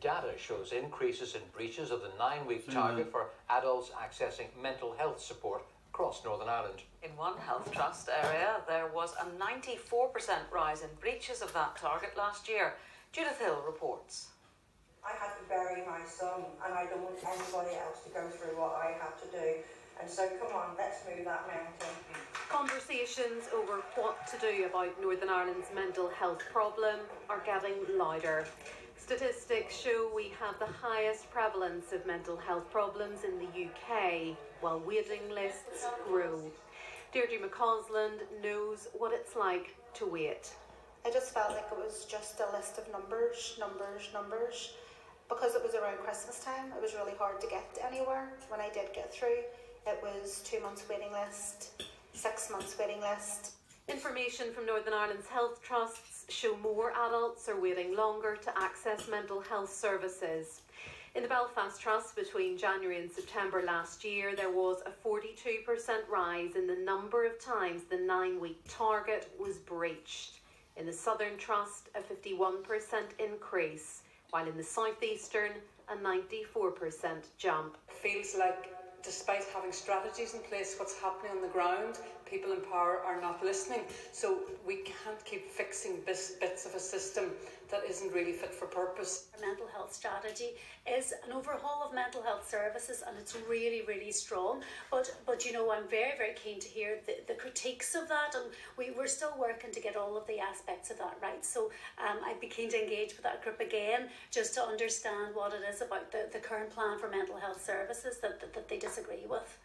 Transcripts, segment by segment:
data shows increases in breaches of the nine week hmm. target for adults accessing mental health support across Northern Ireland. In one health trust area, there was a 94% rise in breaches of that target last year. Judith Hill reports. I had to bury my son, and I don't want anybody else to go through what I had to do. And so, come on, let's move that mountain. Conversations over what to do about Northern Ireland's mental health problem are getting louder. Statistics show we have the highest prevalence of mental health problems in the UK, while waiting lists grow. Deirdre McCausland knows what it's like to wait. I just felt like it was just a list of numbers, numbers, numbers. Because it was around Christmas time, it was really hard to get anywhere. When I did get through, it was two months waiting list, six months waiting list. Information from Northern Ireland's health trusts show more adults are waiting longer to access mental health services. In the Belfast Trust between January and September last year, there was a 42% rise in the number of times the nine week target was breached. In the Southern Trust, a 51% increase, while in the Southeastern, a 94% jump. Feels like despite having strategies in place, what's happening on the ground, people in power are not listening. So we can't keep fixing bits, bits of a system that isn't really fit for purpose. Our mental health strategy is an overhaul of mental health services, and it's really, really strong. But, but you know, I'm very, very keen to hear the, the critiques of that, and we, we're still working to get all of the aspects of that right. So um, I'd be keen to engage with that group again, just to understand what it is about the, the current plan for mental health services that, that, that they disagree with.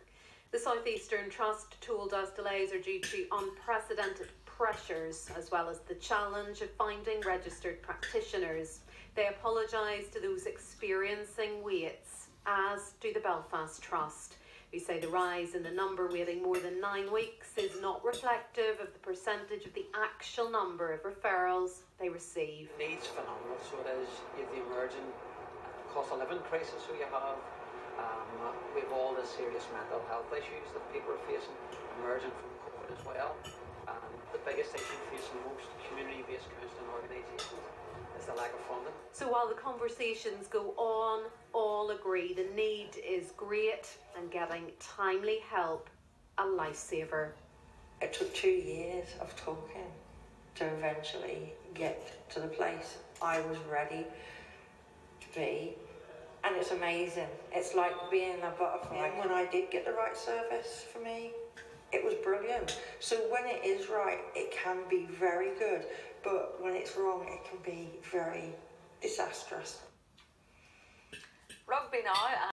The Southeastern Trust told us delays are due to unprecedented pressures as well as the challenge of finding registered practitioners. They apologise to those experiencing waits, as do the Belfast Trust, who say the rise in the number waiting more than nine weeks is not reflective of the percentage of the actual number of referrals they receive. Needs phenomenal, so it is. You have the emerging uh, cost of living crisis, so you have um, we have all the serious mental health issues that people are facing emerging from COVID as well. And the biggest issue facing most community-based counselling organisations is the lack of funding. So while the conversations go on, all agree the need is great and getting timely help a lifesaver. It took two years of talking to eventually get to the place I was ready to be and it's amazing. It's like being a butterfly. When I did get the right service for me, it was brilliant. So when it is right, it can be very good, but when it's wrong, it can be very disastrous. Rugby now.